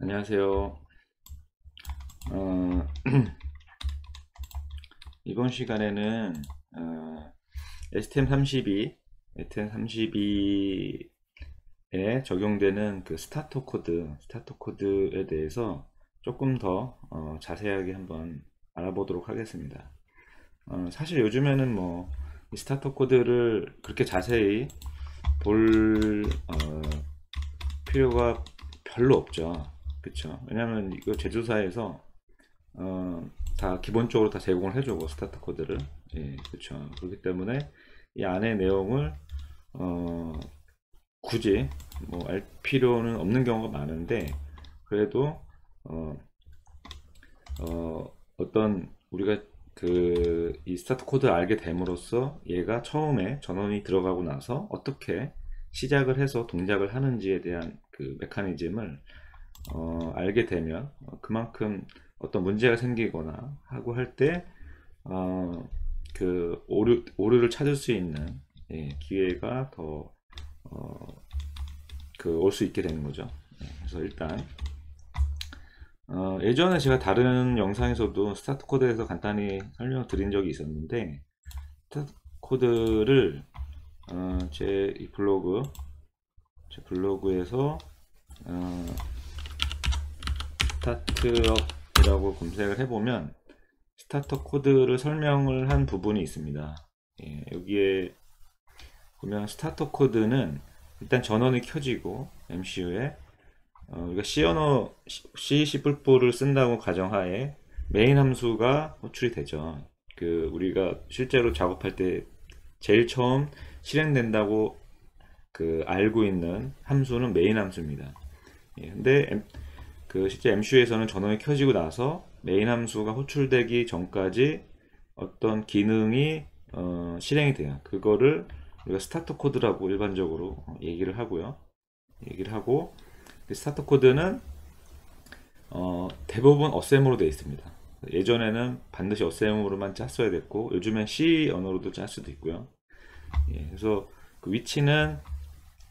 안녕하세요. 어, 이번 시간에는 어, STM32, STM32에 적용되는 그 스타터 코드, 스타터 코드에 대해서 조금 더 어, 자세하게 한번 알아보도록 하겠습니다. 어, 사실 요즘에는 뭐 스타터 코드를 그렇게 자세히 볼 어, 필요가 별로 없죠. 그쵸. 왜냐면 이거 제조사에서 어, 다 기본적으로 다 제공을 해주고 스타트 코드를. 예, 그쵸. 그렇기 때문에 이 안에 내용을 어, 굳이 뭐 알 필요는 없는 경우가 많은데 그래도 어, 어, 어떤 우리가 그 이 스타트 코드를 알게 됨으로써 얘가 처음에 전원이 들어가고 나서 어떻게 시작을 해서 동작을 하는지에 대한 그 메커니즘을 어, 알게 되면 어, 그만큼 어떤 문제가 생기거나 하고 할 때 어, 그 오류, 오류를 찾을 수 있는 예, 기회가 더 어, 그올 수 있게 되는 거죠. 예, 그래서 일단 어, 예전에 제가 다른 영상에서도 스타트 코드에서 간단히 설명을 드린 적이 있었는데 스타트 코드를 어, 제 블로그 제 블로그에서 어, startup이라고 검색을 해보면 스타터 코드를 설명을 한 부분이 있습니다. 예, 여기에 보면 스타터 코드는 일단 전원이 켜지고 MCU에 어, 우리가 C 언어 C, C++를 쓴다고 가정하에 메인 함수가 호출이 되죠. 그 우리가 실제로 작업할 때 제일 처음 실행된다고 그 알고 있는 함수는 메인 함수입니다. 예, 근데 그 실제 MCU에서는 전원이 켜지고 나서 메인 함수가 호출되기 전까지 어떤 기능이 어, 실행이 돼요. 그거를 우리가 스타트 코드라고 일반적으로 얘기를 하고요. 얘기를 하고 스타트 코드는 어, 대부분 어셈으로 되어 있습니다. 예전에는 반드시 어셈으로만 짰어야 됐고 요즘엔 C 언어로도 짤 수도 있고요. 예, 그래서 그 위치는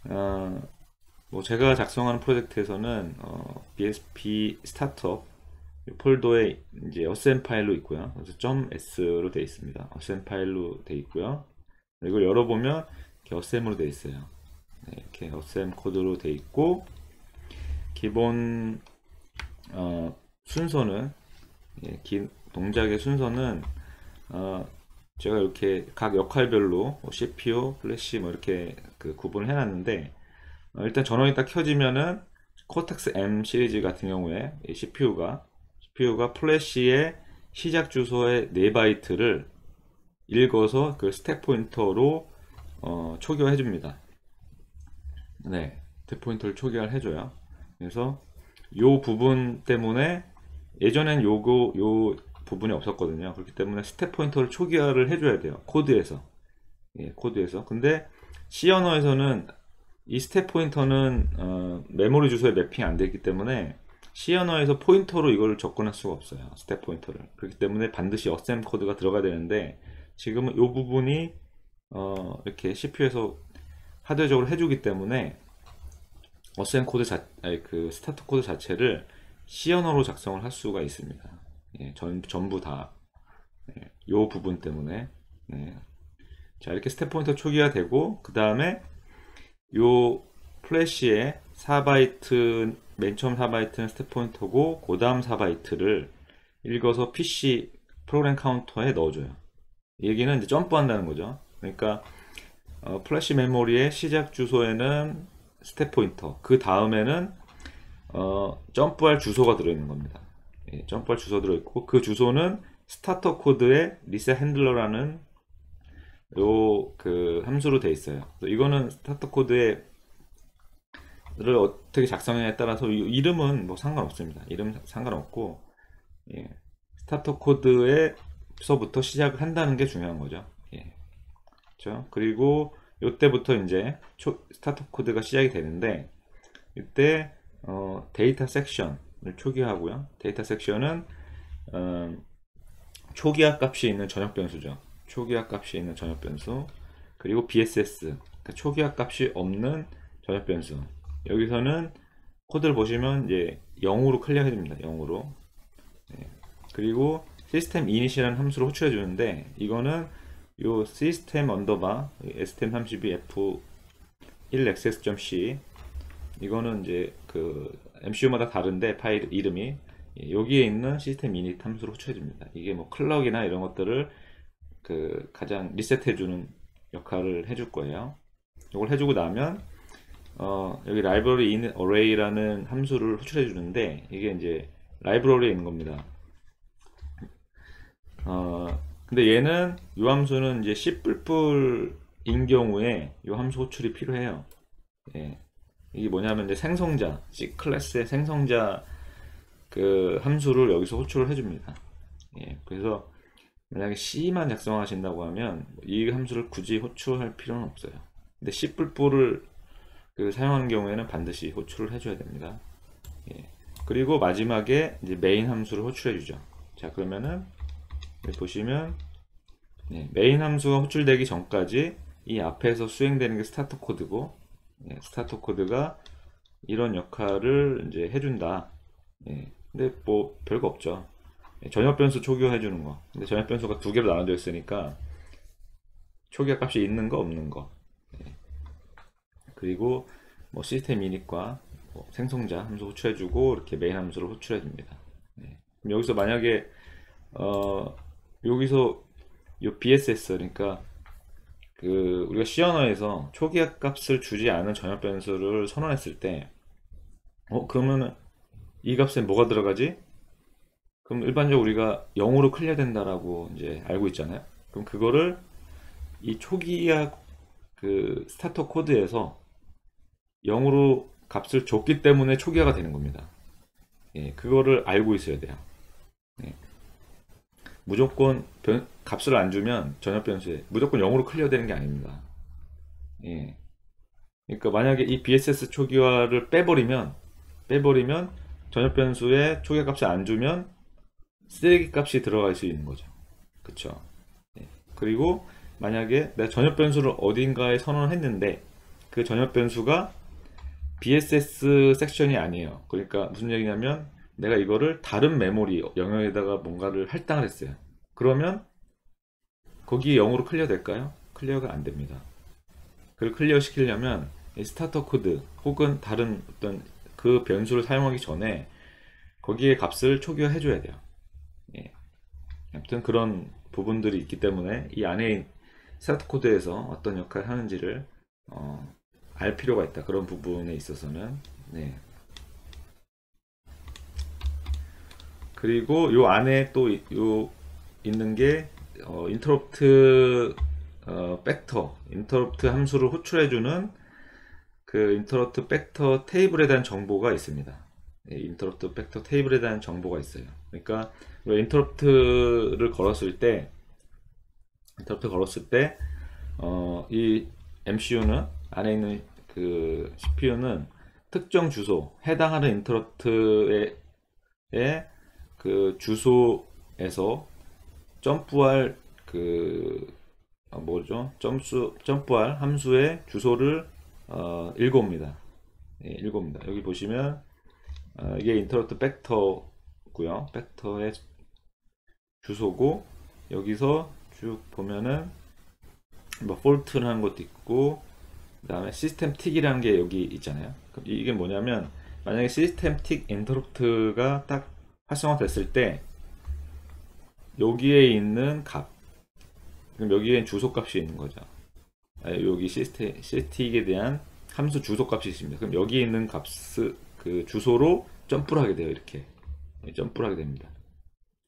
어, 뭐 제가 작성하는 프로젝트에서는 어, BSP startup 폴더에 이제 어셈 파일로 있고요. 그래서 .s로 되어 있습니다. 어셈 파일로 되어 있고요. 이걸 열어보면 이렇게 어셈으로 되어 있어요. 네, 이렇게 어셈 코드로 되어 있고 기본 어, 순서는 예, 기, 동작의 순서는 어, 제가 이렇게 각 역할별로 뭐 CPU, 플래시 뭐 이렇게 그 구분을 해놨는데 어, 일단 전원이 딱 켜지면은 Cortex M 시리즈 같은 경우에 CPU가 CPU가 플래시의 시작 주소의 4바이트를 읽어서 그 스택 포인터로 어, 초기화 해 줍니다. 네, 스택 포인터를 초기화를 해줘요. 그래서 요 부분 때문에 예전엔 요거 요 부분이 없었거든요. 그렇기 때문에 스택 포인터를 초기화를 해줘야 돼요. 코드에서. 예, 코드에서. 근데 C 언어에서는 이 스택 포인터는 어, 메모리 주소에 매핑 안 되기 때문에 C 언어에서 포인터로 이걸 접근할 수가 없어요. 스택 포인터를. 그렇기 때문에 반드시 어셈 코드가 들어가야 되는데 지금은 이 부분이 어, 이렇게 CPU에서 하드적으로 해주기 때문에 어셈 코드 자, 아니, 그 스타트 코드 자체를 C 언어로 작성을 할 수가 있습니다. 예, 전, 전부 다. 예, 요 부분 때문에. 네. 자, 이렇게 스택 포인터 초기화 되고, 그 다음에 요 플래시에 4바이트 맨 처음 4바이트는 스택 포인터고 그 다음 4바이트를 읽어서 PC 프로그램 카운터에 넣어줘요. 얘기는 이제 점프한다는 거죠. 그러니까 어, 플래시 메모리의 시작 주소에는 stack 포인터 그 다음에는 어, 점프할 주소가 들어있는 겁니다. 예, 점프할 주소 들어있고 그 주소는 startup 코드의 reset handler라는 요 그 함수로 돼 있어요. 이거는 startup 코드에 를 어떻게 작성해에 따라서 이름은 뭐 상관없습니다. 이름 상관없고 예. startup 코드에서부터 시작을 한다는 게 중요한 거죠. 예. 그렇죠? 그리고 이때부터 이제 초, startup 코드가 시작이 되는데 이때 어, 데이터 섹션을 초기화하고요. 데이터 섹션은 어, 초기화 값이 있는 전역 변수죠. 초기화 값이 있는 전역 변수 그리고 BSS 그러니까 초기화 값이 없는 전역 변수 여기서는 코드를 보시면 이제 0으로 클리어 해 줍니다. 0으로. 네. 그리고 system init이라는 함수를 호출해 주는데 이거는 요 시스템 언더바 stm32 f1 xx.c 이거는 이제 그 MCU마다 다른데 파일 이름이 예, 여기에 있는 system init 함수를 호출해 줍니다. 이게 뭐 클럭이나 이런 것들을 그 가장 리셋해 주는 역할을 해줄 거예요. 이걸 해주고 나면 어, 여기 라이브러리 in array라는 함수를 호출해 주는데 이게 이제 라이브러리에 있는 겁니다. 어, 근데 얘는 이 함수는 이제 C++인 경우에 이 함수 호출이 필요해요. 예. 이게 뭐냐면 이제 생성자, C 클래스의 생성자 그 함수를 여기서 호출을 해줍니다. 예. 그래서 만약에 C만 작성하신다고 하면 이 함수를 굳이 호출할 필요는 없어요. 근데 C++를 그 사용하는 경우에는 반드시 호출을 해줘야 됩니다. 예. 그리고 마지막에 이제 메인 함수를 호출해 주죠. 자 그러면은 보시면 네, 메인 함수가 호출되기 전까지 이 앞에서 수행되는 게 startup 코드고 예, startup 코드가 이런 역할을 이제 해준다. 예, 근데 뭐 별거 없죠. 예, 전역 변수 초기화 해주는 거. 근데 전역 변수가 두 개로 나눠져 있으니까 초기화 값이 있는 거 없는 거. 예. 그리고 뭐 system init과 뭐 생성자 함수 호출해주고 이렇게 메인 함수를 호출해줍니다. 예. 그럼 여기서 만약에 어 여기서 요 BSS 그러니까 그 우리가 C 언어에서 초기화 값을 주지 않은 전역 변수를 선언했을 때 어 그러면은 이 값에 뭐가 들어가지? 그럼 일반적으로 우리가 0으로 클리어 된다라고 이제 알고 있잖아요. 그럼 그거를 이 초기화 그 startup 코드에서 0으로 값을 줬기 때문에 초기화가 되는 겁니다. 예, 그거를 알고 있어야 돼요. 예. 무조건 변, 값을 안 주면 전역 변수에 무조건 0으로 클리어 되는 게 아닙니다. 예. 그러니까 만약에 이 BSS 초기화를 빼버리면 빼버리면 전역 변수에 초기화 값을 안 주면 쓰레기 값이 들어갈 수 있는 거죠. 그쵸? 예. 그리고 만약에 내가 전역 변수를 어딘가에 선언을 했는데 그 전역 변수가 BSS 섹션이 아니에요. 그러니까 무슨 얘기냐면 내가 이거를 다른 메모리 영역에다가 뭔가를 할당을 했어요. 그러면 거기에 0으로 클리어 될까요? 클리어가 안 됩니다. 그걸 클리어 시키려면 startup 코드 혹은 다른 어떤 그 변수를 사용하기 전에 거기에 값을 초기화 해 줘야 돼요. 예. 아무튼 그런 부분들이 있기 때문에 이 안에 startup 코드에서 어떤 역할을 하는지를 어, 알 필요가 있다. 그런 부분에 있어서는 네. 그리고 요 안에 또 요 있는 게 어, 인터럽트 어, 벡터, 인터럽트 함수를 호출해주는 그 인터럽트 벡터 테이블에 대한 정보가 있습니다. 예, 인터럽트 벡터 테이블에 대한 정보가 있어요. 그러니까 인터럽트를 걸었을 때, 인터럽트 걸었을 때, 어, 이 MCU는 안에 있는 그 CPU는 특정 주소, 해당하는 인터럽트의 그 주소에서 점프할 그 어, 뭐죠? 점수 점프할 함수의 주소를 어, 읽어옵니다. 예, 읽어옵니다. 여기 보시면 어, 이게 인터럽트 벡터고요. 벡터의 주소고 여기서 쭉 보면은 뭐 폴트라는 것도 있고 그 다음에 시스템 틱이라는 게 여기 있잖아요. 이게 뭐냐면 만약에 시스템 틱 인터럽트가 딱 활성화 됐을 때 여기에 있는 값 그럼 여기에 주소 값이 있는 거죠 아, 여기 시스템 SysTick에 대한 함수 주소 값이 있습니다 그럼 여기에 있는 값 그 주소로 점프를 하게 돼요 이렇게 예, 점프를 하게 됩니다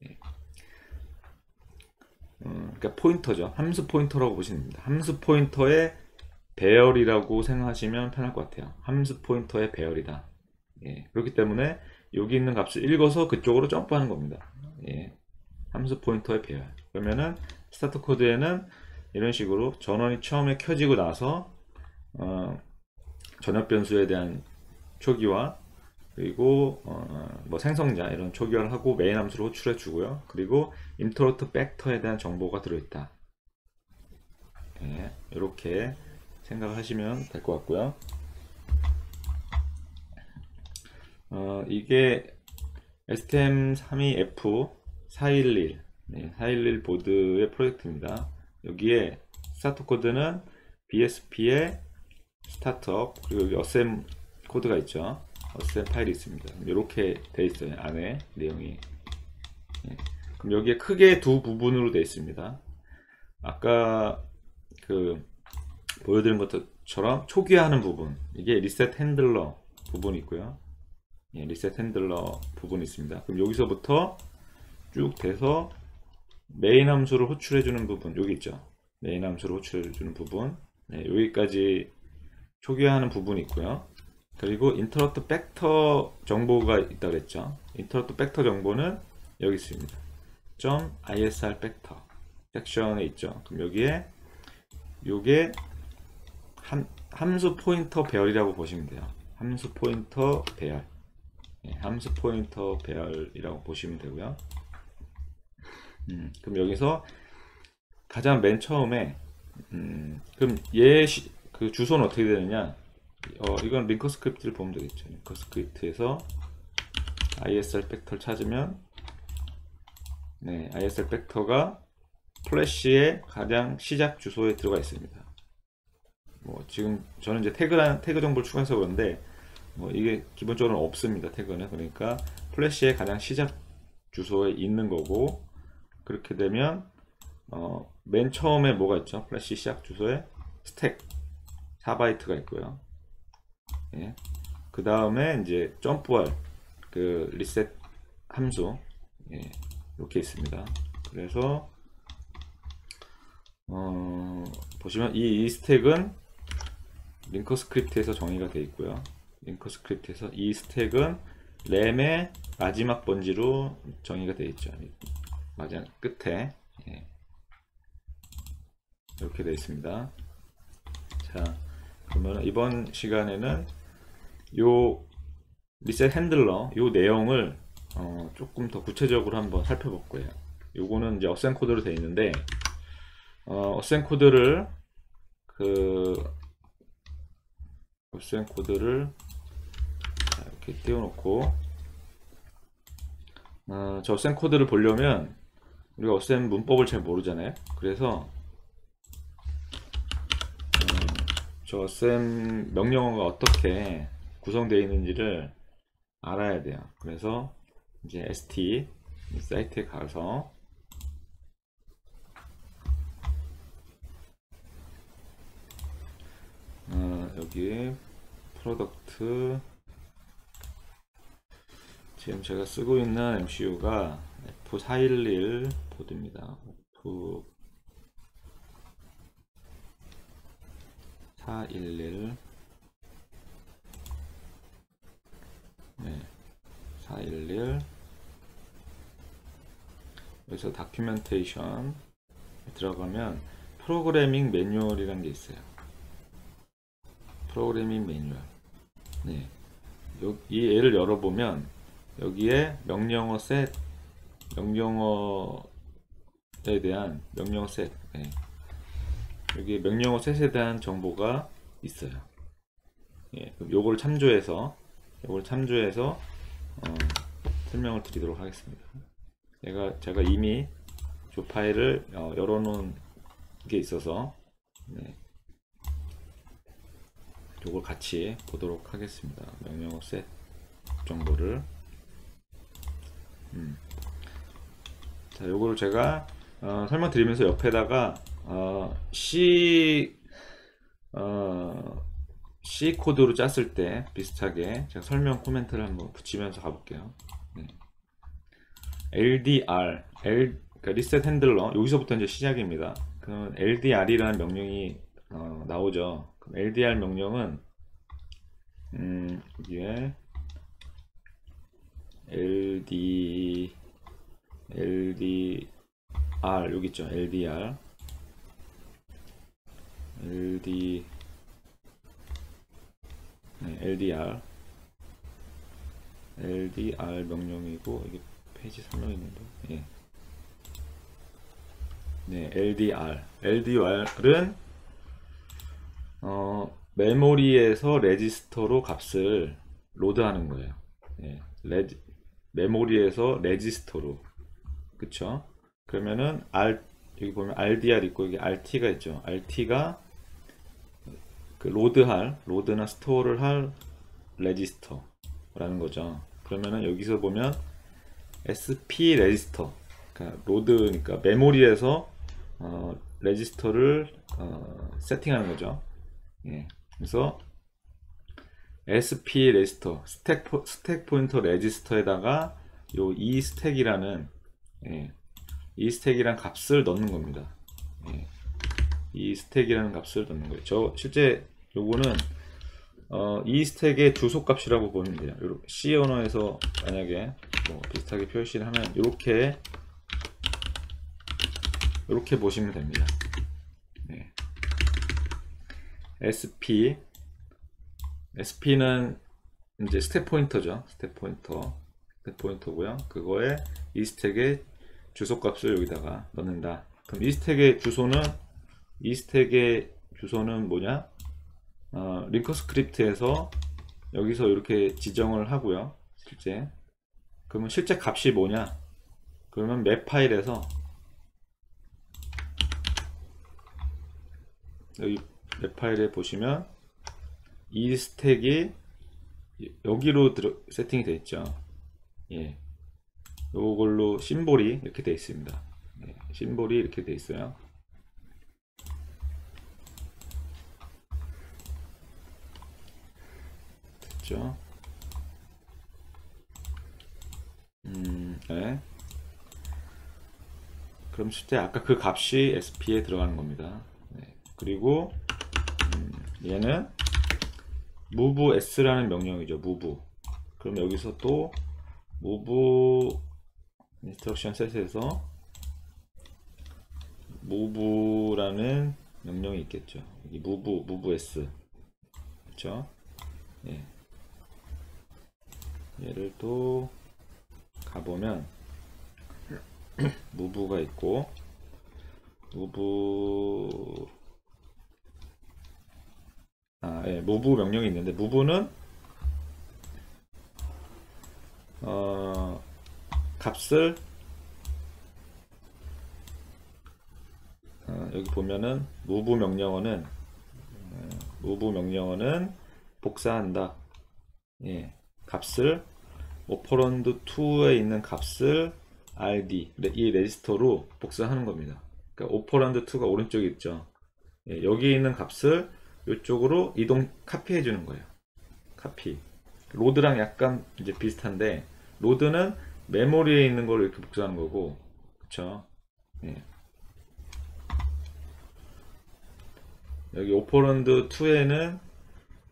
예. 음, 그러니까 포인터죠 함수 포인터라고 보시면 됩니다 함수 포인터의 배열이라고 생각하시면 편할 것 같아요 함수 포인터의 배열이다 예, 그렇기 때문에 여기 있는 값을 읽어서 그쪽으로 점프하는 겁니다. 예. 함수 포인터의 배열. 그러면은 startup 코드에는 이런 식으로 전원이 처음에 켜지고 나서 어, 전역 변수에 대한 초기화 그리고 어, 뭐 생성자 이런 초기화를 하고 메인 함수로 호출해 주고요. 그리고 인터럽트 벡터에 대한 정보가 들어있다. 예, 이렇게 생각하시면 될 것 같고요. 어, 이게 STM32F411 네, 411 보드의 프로젝트입니다. 여기에 startup 코드는 BSP의 startup 그리고 여기 assem 코드가 있죠. assem 파일이 있습니다. 이렇게 돼 있어요. 안에 내용이. 네. 그럼 여기에 크게 두 부분으로 되어 있습니다. 아까 그 보여드린 것처럼 초기화하는 부분 이게 reset handler 부분이 있고요. 예, reset handler 부분이 있습니다. 그럼 여기서부터 쭉 돼서 메인 함수를 호출해 주는 부분 여기 있죠. 메인 함수를 호출해 주는 부분 네, 여기까지 초기화하는 부분이 있고요. 그리고 인터럽트 벡터 정보가 있다 그랬죠. 인터럽트 벡터 정보는 여기 있습니다. .isr 팩터 섹션에 있죠. 그럼 여기에 요게 함, 함수 포인터 배열이라고 보시면 돼요. 함수 포인터 배열. 네, 함수 포인터 배열이라고 보시면 되고요. 음, 그럼 여기서 가장 맨 처음에 음, 그럼 얘 그 주소는 어떻게 되느냐? 어, 이건 linker 스크립트를 보면 되겠죠. linker 스크립트에서 ISR 벡터를 찾으면 네, ISR 벡터가 플래시의 가장 시작 주소에 들어가 있습니다. 뭐 지금 저는 이제 태그란 태그 정보를 추가해서 그런데 뭐 이게 기본적으로 없습니다. 태그는 그러니까 플래시의 가장 시작 주소에 있는 거고 그렇게 되면 어, 맨 처음에 뭐가 있죠? 플래시 시작 주소에 스택 4바이트가 있고요. 예. 그 다음에 이제 점프할 그 리셋 함수 예. 이렇게 있습니다. 그래서 어, 보시면 이, 이 스택은 linker 스크립트에서 정의가 되어 있고요. linker 스크립트에서 이 스택은 램의 마지막 번지로 정의가 되어 있죠. 마지막 끝에 예. 이렇게 되어 있습니다. 자, 그러면 이번 시간에는 요 reset handler 요 내용을 어, 조금 더 구체적으로 한번 살펴볼 거예요. 요거는 이제 assem 코드로 되어 있는데 어, assem 코드를 그 assem 코드를 이렇게 띄워놓고 어, 저 assem 코드를 보려면 우리가 assem 문법을 잘 모르잖아요. 그래서 음, 저 assem 명령어가 어떻게 구성되어 있는지를 알아야 돼요. 그래서 이제 ST 사이트에 가서 어, 여기 product 지금 제가 쓰고 있는 MCU가 F411 보드입니다. F411 네, 411 여기서 다큐멘테이션 들어가면 프로그래밍 매뉴얼이라는 게 있어요. 프로그래밍 매뉴얼. 네. 이 애를 열어보면 여기에 명령어 셋, 명령어에 대한 명령어 셋. 네. 여기 명령어 셋에 대한 정보가 있어요. 예, 요걸 참조해서 요걸 참조해서 어, 설명을 드리도록 하겠습니다. 제가 제가 이미 조 파일을 어, 열어놓은 게 있어서 네. 요걸 같이 보도록 하겠습니다. 명령어 셋 정보를 음. 자 요거를 제가 어, 설명드리면서 옆에다가 어, C 어, C 코드로 짰을 때 비슷하게 제가 설명 코멘트를 한번 붙이면서 가볼게요. 네. LDR, L, 그러니까 리셋 핸들러 여기서부터 이제 시작입니다. 그러면 LDR이라는 명령이 어, 나오죠. 그럼 LDR 명령은 음, 이게 LD LDR 여기 있죠. LDR LD 네, LDR LDR 명령이고 이게 페이지 설명이 있는데 예. 네, LDR LDR은 어, 메모리에서 레지스터로 값을 로드하는 거예요. 예, 레지, 메모리에서 레지스터로. 그쵸? 그러면은 R 여기 보면 LDR 있고 여기 RT가 있죠. RT가 그 로드할 로드나 store를 할 레지스터라는 거죠. 그러면은 여기서 보면 SP 레지스터. 그러니까 로드니까 메모리에서 어, 레지스터를 어, 세팅하는 거죠. 예. 그래서 SP 레지스터 스택, 포, 스택 포인터 레지스터에다가 요 E 스택이라는 예, E 스택이란 값을 넣는 겁니다. 예, E 스택이라는 값을 넣는 거예요. 저 실제 요거는 어, E 스택의 주소 값이라고 보면 돼요. 요렇게 C 언어에서 만약에 뭐 비슷하게 표시를 하면 이렇게 이렇게 보시면 됩니다. 네. SP SP는 이제 스택 포인터죠. 스택 포인터. 스택 포인터고요. 그거에 E 스택의 주소 값을 여기다가 넣는다. 그럼 E 스택의 주소는 E 스택의 주소는 뭐냐? 어, linker 스크립트에서 여기서 이렇게 지정을 하고요. 실제. 그러면 실제 값이 뭐냐? 그러면 map 파일에서 여기 map 파일에 보시면 E 스택이 여기로 들어, 세팅이 되어 있죠. 예. 요걸로 심볼이 이렇게 되어 있습니다. 예, 심볼이 이렇게 되어 있어요. 됐죠? 음, 네. 그럼 실제 아까 그 값이 SP에 들어가는 겁니다. 네. 그리고 음, 얘는 move s라는 명령이죠. move. 그럼 여기서 또 move instruction set에서 move라는 명령이 있겠죠. 여기 move, move s. 그렇죠? 예. 얘를 또 가보면 move가 있고 move 아, 예, move 명령이 있는데 move는 어, 값을 어, 여기 보면은 move 명령어는 어, move 명령어는 복사한다. 예, 값을 operand 2에 있는 값을 rd 이 레지스터로 복사하는 겁니다. 그러니까 operand 2가 오른쪽에 있죠. 예, 여기 있는 값을 이쪽으로 이동 카피해 주는 거예요. 카피. 로드랑 약간 이제 비슷한데 로드는 메모리에 있는 걸 이렇게 복사하는 거고, 그쵸? 예. 여기 operand 2에는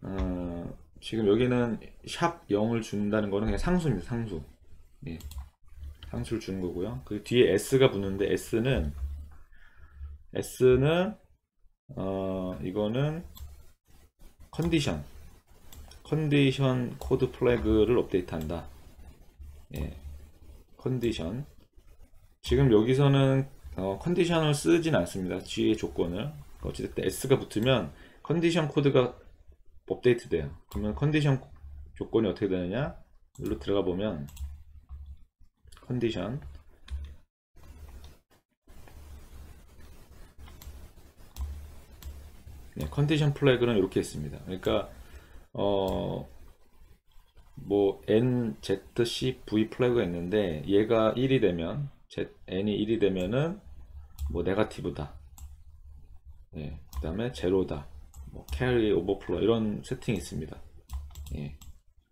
어, 지금 여기는 샵 0을 준다는 거는 그냥 상수입니다. 상수. 예. 상수를 주는 거고요. 그 뒤에 s가 붙는데 s는 s는 어, 이거는 컨디션 컨디션 코드 플래그를 업데이트한다. 예. 컨디션 지금 여기서는 어, 컨디션을 쓰진 않습니다. G의 조건을 어찌됐든 S가 붙으면 컨디션 코드가 업데이트 돼요. 그러면 컨디션 조건이 어떻게 되느냐? 여기로 들어가 보면 컨디션 네, 컨디션 플래그는 이렇게 있습니다. 그러니까 어, 뭐 n, z, c, v 플래그가 있는데 얘가 1이 되면 z, n이 1이 되면은 뭐 negative다. 예, 그 다음에 제로다. 뭐 carry, 오버플로 이런 세팅이 있습니다. 예.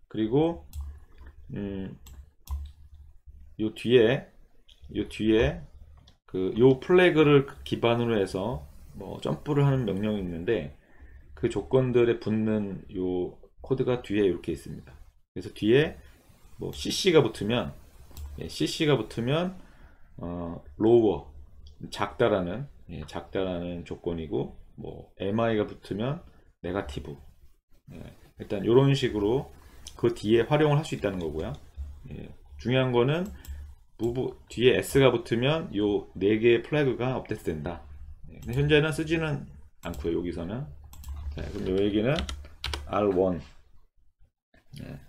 그리고 음, 요 뒤에 요 뒤에 그 요 플래그를 기반으로 해서 뭐 점프를 하는 명령이 있는데 그 조건들에 붙는 요 코드가 뒤에 이렇게 있습니다. 그래서 뒤에 뭐 cc가 붙으면 예, cc가 붙으면 어, lower 작다라는 예, 작다라는 조건이고 뭐 mi가 붙으면 네가티브 예, 일단 이런 식으로 그 뒤에 활용을 할 수 있다는 거고요. 예, 중요한 거는 무브 뒤에 s가 붙으면 요 네 개의 플래그가 업데이트 된다. 예, 현재는 쓰지는 않고요. 여기서는 자, 요 얘기는 R1 예.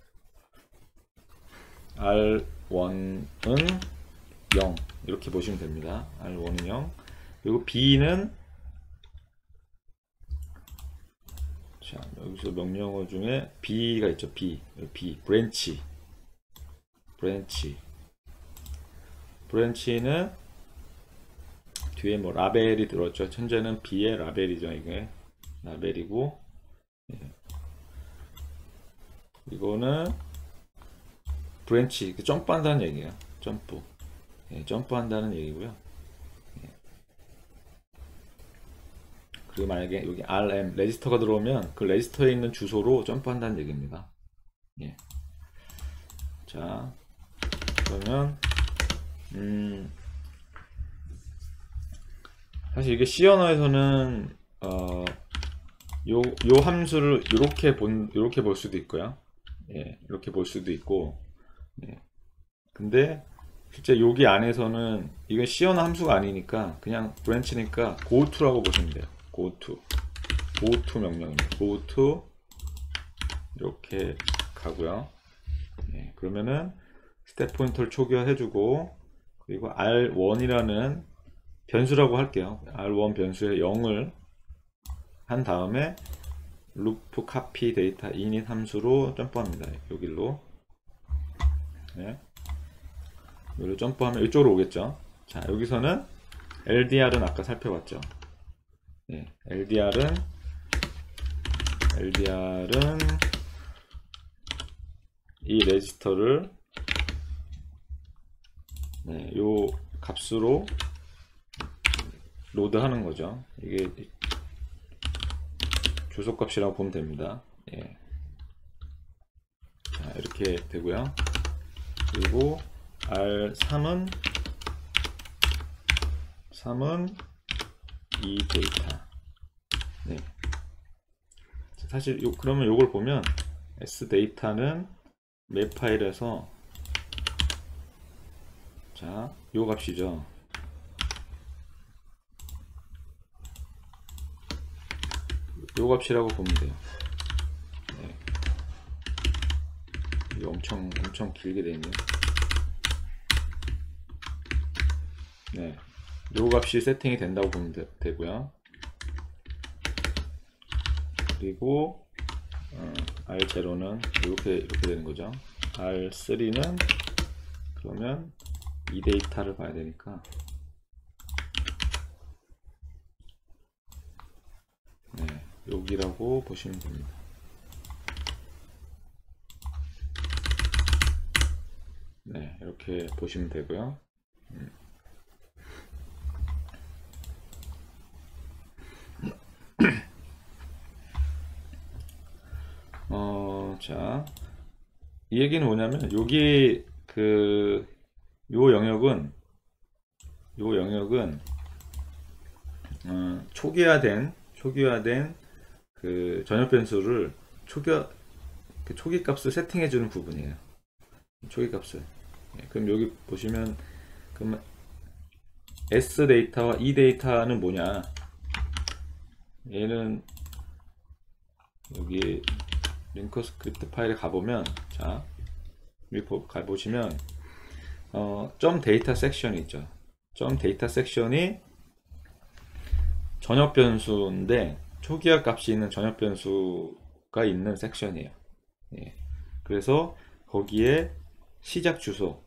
R1은 0 이렇게 보시면 됩니다. R1은 0 그리고 B는 자 여기서 명령어 중에 B가 있죠. B B 브랜치 브랜치 브랜치는 뒤에 뭐 라벨이 들었죠. 현재는 B의 라벨이죠. 이게 라벨이고 예. 이거는 branch 점프한다는 얘기예요. 점프 예, 점프한다는 얘기고요. 그리고 만약에 여기 RM 레지스터가 들어오면 그 레지스터에 있는 주소로 점프한다는 얘기입니다. 예. 자 그러면 음 사실 이게 C 언어에서는 어, 요, 요 함수를 이렇게 본, 이렇게 볼 수도 있고요. 예, 이렇게 볼 수도 있고, 예. 근데 실제 여기 안에서는 이건 C 언어 함수가 아니니까 그냥 브랜치니까 goTo라고 보시면 돼요. goTo, goTo 명령입니다. goTo 이렇게 가고요. 예, 그러면은 스택 포인터를 초기화해주고 그리고 R1이라는 변수라고 할게요. R1 변수에 0을 한 다음에 Loop Copy Data init 함수로 점프합니다. 여기로 네. 여기로 점프하면 이쪽으로 오겠죠. 자 여기서는 LDR은 아까 살펴봤죠. 네. LDR은 LDR은 이 레지스터를 네, 요 값으로 로드하는 거죠. 이게 주소값이라고 보면 됩니다. 예. 자, 이렇게 되고요. 그리고 R3은 3은 이 데이터. 네. 사실 요, 그러면 요걸 보면 S 데이터는 맵 파일에서 자, 요 값이죠. 요 값이라고 보면 돼요. 네. 이게 엄청 엄청 길게 되어 있네요. 네, 요 값이 세팅이 된다고 보면 되, 고요 그리고 어, R0는 이렇게 이렇게 되는 거죠. R3는 그러면 이 데이터를 봐야 되니까 네. 여기라고 보시면 됩니다. 네, 이렇게 보시면 되고요. 음. 어, 자, 이 얘기는 뭐냐면, 여기 그, 요 영역은, 요 영역은, 어, 초기화된, 초기화된 그 전역 변수를 초기 그 초기 값을 세팅해 주는 부분이에요. 초기 값을. 예, 그럼 여기 보시면 그럼 S 데이터와 E 데이터는 뭐냐? 얘는 여기 linker 스크립트 파일에 가보면 자 여기 가보시면 어, 점 데이터 섹션이 있죠. 점 데이터 섹션이 전역 변수인데 초기화 값이 있는 전역 변수가 있는 섹션이에요. 예. 그래서 거기에 시작 주소,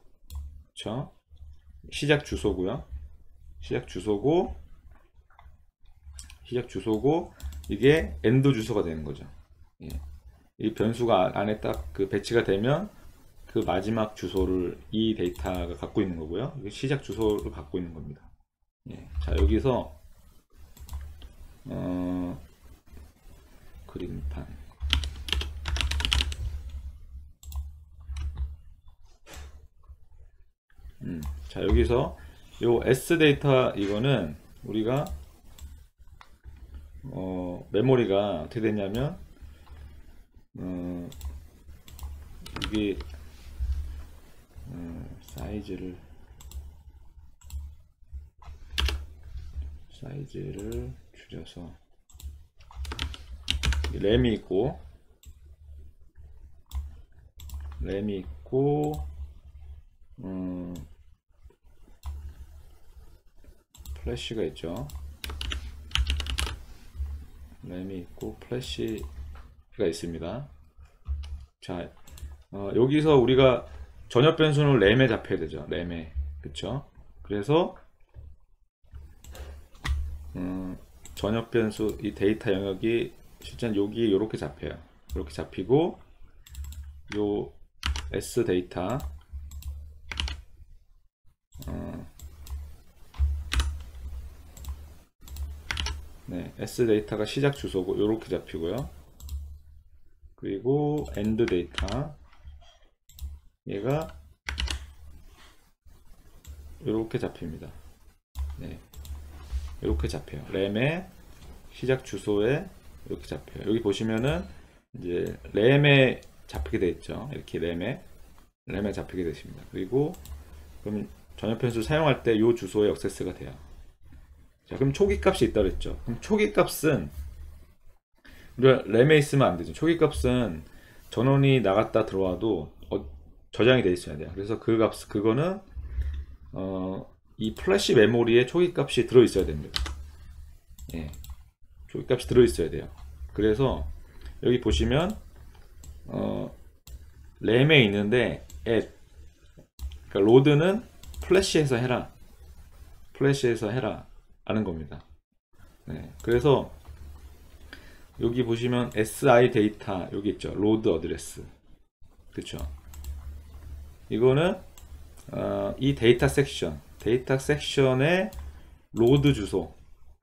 그쵸? 시작 주소고요. 시작 주소고 시작 주소고 이게 end 주소가 되는 거죠. 예. 이 변수가 안에 딱 그 배치가 되면 그 마지막 주소를 이 데이터가 갖고 있는 거고요. 시작 주소를 갖고 있는 겁니다. 예. 자 여기서 어, 그림판 음, 자 여기서 요 S 데이터 이거는 우리가 어, 메모리가 어떻게 됐냐면 어, 이게 어, 사이즈를 사이즈를 줄여서 램이 있고 램이 있고 음, 플래시가 있죠. 램이 있고 플래시가 있습니다. 자, 어, 여기서 우리가 전역 변수는 램에 잡혀야 되죠. 램에. 그쵸? 그래서 음, 전역 변수 이 데이터 영역이 실제 여기 이렇게 잡혀요. 이렇게 잡히고 요 S 데이터 어, 네, S 데이터가 시작 주소고 이렇게 잡히고요. 그리고 end 데이터 얘가 이렇게 잡힙니다. 네, 이렇게 잡혀요. 램의 시작 주소에 이렇게 잡혀요. 여기 보시면은 이제 램에 잡히게 되어 있죠. 이렇게 램에 램에 잡히게 되십니다. 그리고 그럼 전역 변수 사용할 때 이 주소에 액세스가 돼요. 자, 그럼 초기 값이 있다 그랬죠. 그럼 초기 값은 램에 있으면 안 되죠. 초기 값은 전원이 나갔다 들어와도 어, 저장이 돼 있어야 돼요. 그래서 그 값, 그거는 어, 이 플래시 메모리에 초기 값이 들어 있어야 됩니다. 예, 초기 값이 들어 있어야 돼요. 그래서 여기 보시면 어, 램에 있는데 at 그러니까 load는 플래시에서 해라. 플래시에서 해라. 하는 겁니다. 네, 그래서 여기 보시면 SI 데이터 여기 있죠. load address. 그쵸 이거는 어, 이 데이터 섹션, 데이터 섹션의 load 주소,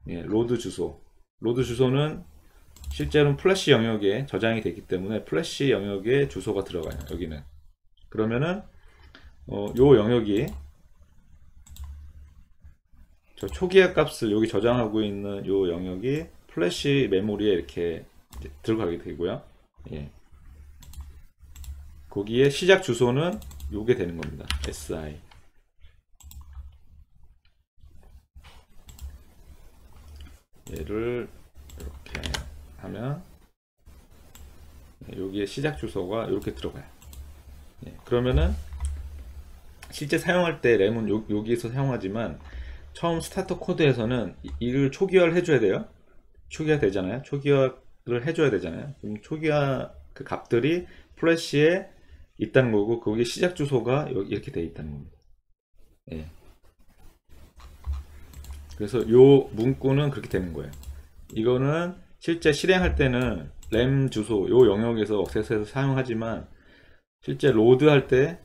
예, load 주소. load 주소는 실제로는 플래시 영역에 저장이 되기 때문에 플래시 영역에 주소가 들어가요. 여기는. 그러면은 어, 요 영역이 저 초기화 값을 여기 저장하고 있는 요 영역이 플래시 메모리에 이렇게 들어가게 되고요. 예. 거기에 시작 주소는 요게 되는 겁니다. SI. 얘를 이렇게 하면 예, 여기에 시작 주소가 이렇게 들어가요. 예. 그러면은 실제 사용할 때 램은 요, 여기에서 사용하지만 처음 스타트업 코드에서는 이를 초기화를 해줘야 돼요. 초기화 되잖아요. 초기화를 해줘야 되잖아요. 그럼 초기화 그 값들이 플래시에 있다는 거고 거기 시작 주소가 이렇게 돼 있다는 겁니다. 예. 그래서 요 문구는 그렇게 되는 거예요. 이거는 실제 실행할 때는 램 주소 요 영역에서 액세스해서 사용하지만 실제 load 할때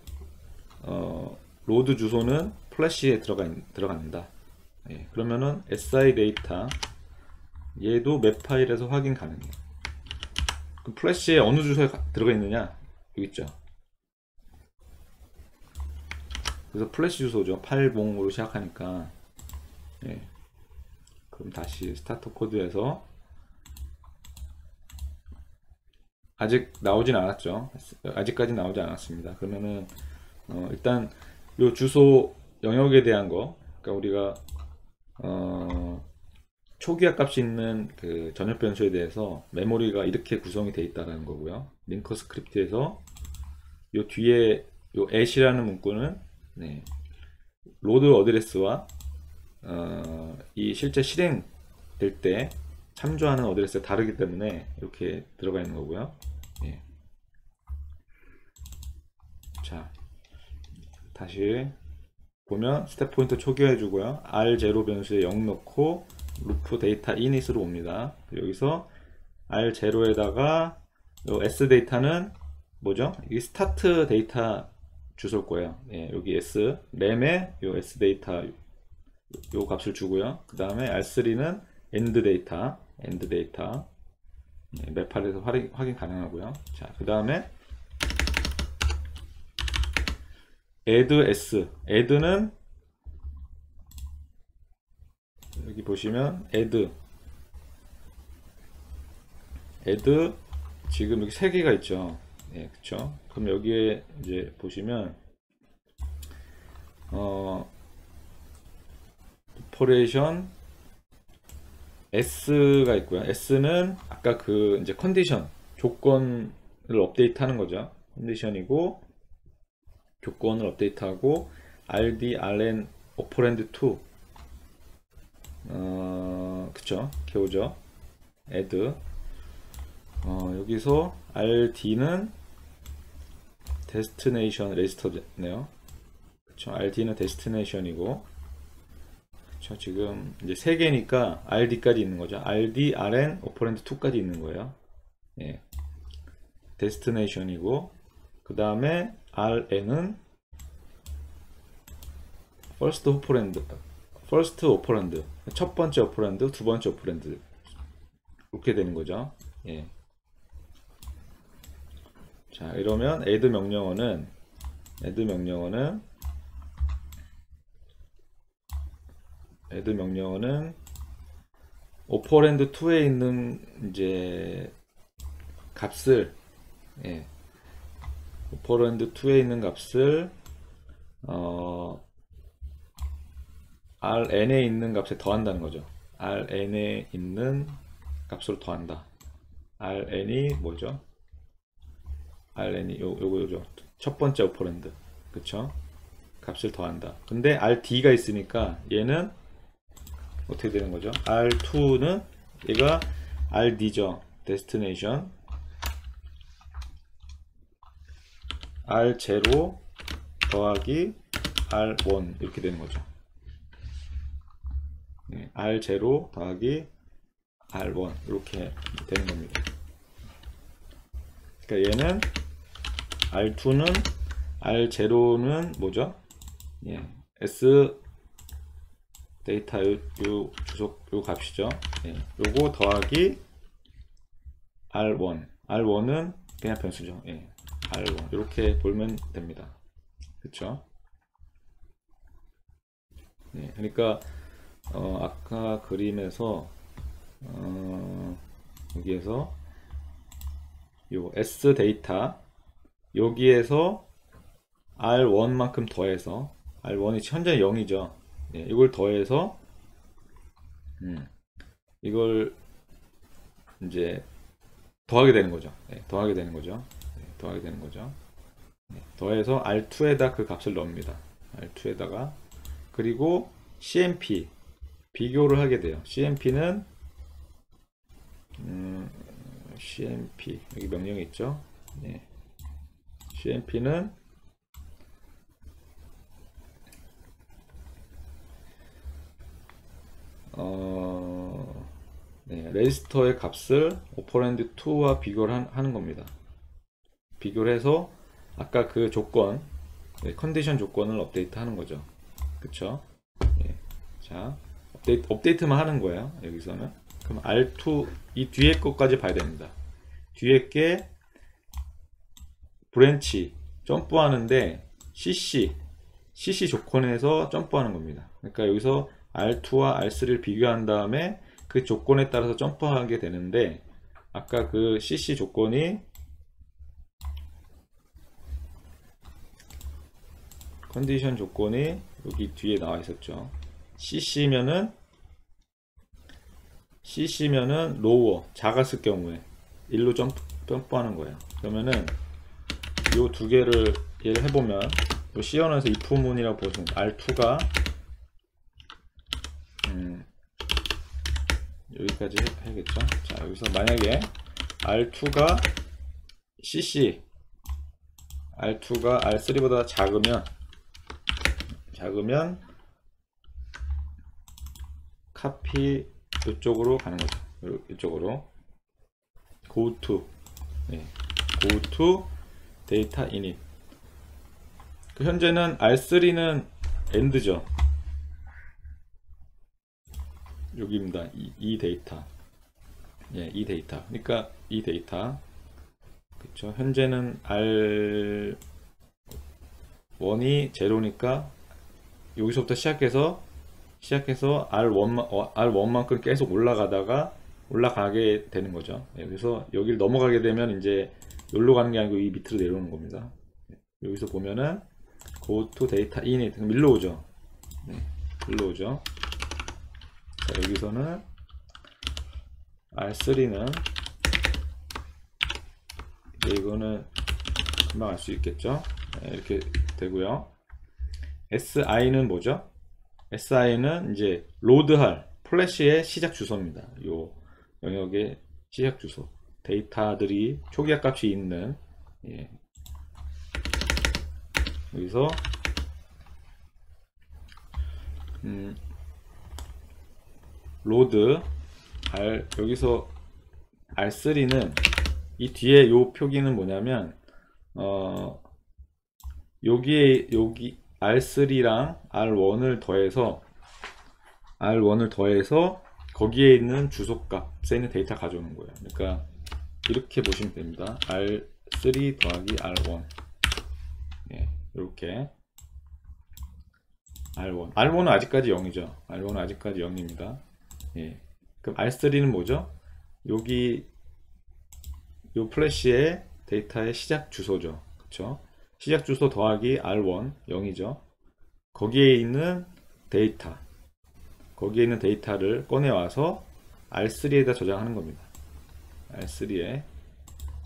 어, load 주소는 플래시에 들어가 들어갑니다. 예, 그러면은 SI 데이터 얘도 맵 파일에서 확인 가능해요. 그 플래시에 어느 주소에 들어가 있느냐 여기 있죠. 그래서 플래시 주소죠. 80으로 시작하니까 예. 그럼 다시 스타트 코드에서 아직 나오진 않았죠. 아직까지 나오지 않았습니다. 그러면은 어, 일단 요 주소 영역에 대한 거 그러니까 우리가 어, 초기화 값이 있는 그 전역 변수에 대해서 메모리가 이렇게 구성이 되어 있다는 거고요. linker 스크립트에서 요 뒤에 요 at이라는 문구는 네, load address와 어, 이 실제 실행 될 때 참조하는 어드레스가 다르기 때문에 이렇게 들어가 있는 거고요. 예. 자, 다시 보면 스택 포인트 초기화해 주고요. R0 변수에 0 넣고 Loop Data Init으로 옵니다. 여기서 R0에다가 S 데이터는 뭐죠? 이 스타트 데이터 주소일 거예요. 예, 여기 S 램에 요 S 데이터 요 값을 주고요. 그 다음에 R3는 end 데이터, end 데이터 예, map 파일에서 확인, 확인 가능하고요. 자, 그 다음에 add s add는 여기 보시면 add add 지금 여기 세 개가 있죠. 예, 그쵸. 그럼 여기에 이제 보시면 어 오퍼레이션 S가 있고요. S는 아까 그 이제 컨디션 조건을 업데이트 하는 거죠. 컨디션이고 조건을 업데이트하고 rd rn operand 2 어, 그쵸? 개오죠? add. 어, 여기서 rd는 destination 레지스터네요. 그쵸? rd는 데스티네이션이고. 그쵸? 지금 이제 세 개니까 rd까지 있는 거죠. rd rn operand 2까지 있는 거예요. 예. destination이고. 그 다음에 rn은 first operand first operand 첫 번째 operand 두 번째 operand 이렇게 되는 거죠 예. 자 이러면 add 명령어는 add 명령어는 add 명령어는 operand 2에 있는 이제 값을 예. 오퍼랜드 2에 있는 값을 어, rn에 있는 값에 더한다는 거죠. rn에 있는 값으로 더한다. rn이 뭐죠? rn이 요, 요거 요죠. 첫 번째 오퍼랜드. 그쵸? 값을 더한다. 근데 rd가 있으니까 얘는 어떻게 되는 거죠? r2는 얘가 rd죠. destination R0 더하기 R1 이렇게 되는 거죠. 네, R0 더하기 R1 이렇게 되는 겁니다. 그러니까 얘는 R2는 R0는 뭐죠? 예, S 데이터 요, 요 주소 요 값이죠. 예, 요거 더하기 R1 R1은 그냥 변수죠. 예. R1 이렇게 보면 됩니다. 그쵸? 네, 그러니까 어, 아까 그림에서 어, 여기에서 요 S 데이터 여기에서 R1만큼 더해서 R1이 현재 0이죠. 네, 이걸 더해서 음, 이걸 이제 더하게 되는 거죠. 네, 더하게 되는 거죠. 더하게 되는 거죠. 네, 더해서 R2에다 그 값을 넣습니다. R2에다가 그리고 CMP 비교를 하게 돼요. CMP는 음, CMP 여기 명령이 있죠. 네. CMP는 어, 네, 레지스터의 값을 오퍼랜드 2와 비교를 한, 하는 겁니다. 비교를 해서 아까 그 조건 네, 컨디션 조건을 업데이트 하는 거죠 그쵸 예. 자 업데이트, 업데이트만 하는 거예요 여기서는. 그럼 R2 이 뒤에 것까지 봐야 됩니다. 뒤에 게 branch 점프하는데 CC CC 조건에서 점프하는 겁니다. 그러니까 여기서 R2와 R3를 비교한 다음에 그 조건에 따라서 점프하게 되는데 아까 그 CC 조건이 컨디션 조건이 여기 뒤에 나와 있었죠. CC면은 CC면은 로워 작았을 경우에 일로 점프, 점프하는 거예요. 그러면은 요 두 개를 얘를 해보면 요 C언에서 if문이라고 보시면 R2가 음, 여기까지 해, 야겠죠 자 여기서 만약에 R2가 CC R2가 R3보다 작으면 작으면 카피 이쪽으로 가는 거죠. 이쪽으로 go to 네. go to data init 그 현재는 R3는 end죠. 여기입니다. 이, 이 데이터. 예, 이 데이터. 그러니까 이 데이터. 그렇죠. 현재는 R 1이 제로니까 여기서부터 시작해서 시작해서 R1만, 어, R1만큼 계속 올라가다가 올라가게 되는 거죠. 네, 그래서 여기를 넘어가게 되면 이제 여기로 가는 게 아니고 이 밑으로 내려오는 겁니다. 네, 여기서 보면은 go to data init 밀로 오죠. 네, 밀로 오죠. 자, 여기서는 R3는 이거는 금방 알 수 있겠죠. 네, 이렇게 되고요. SI는 뭐죠? SI는 이제 로드할 플래시의 시작 주소입니다. 요 영역의 시작 주소. 데이터들이 초기화 값이 있는 예. 여기서 음, load R 여기서 R3는 이 뒤에 요 표기는 뭐냐면 어 여기에 여기 R3랑 R1을 더해서 R1을 더해서 거기에 있는 주소값에 있는 데이터 가져오는 거예요. 그러니까 이렇게 보시면 됩니다. R3 더하기 R1 예, 이렇게 R1 R1은 아직까지 0이죠. R1은 아직까지 0입니다. 예. 그럼 R3는 뭐죠? 여기 요 플래시의 데이터의 시작 주소죠. 그쵸? 시작 주소 더하기 R1 0이죠. 거기에 있는 데이터 거기에 있는 데이터를 꺼내와서 R3에다 저장하는 겁니다. R3에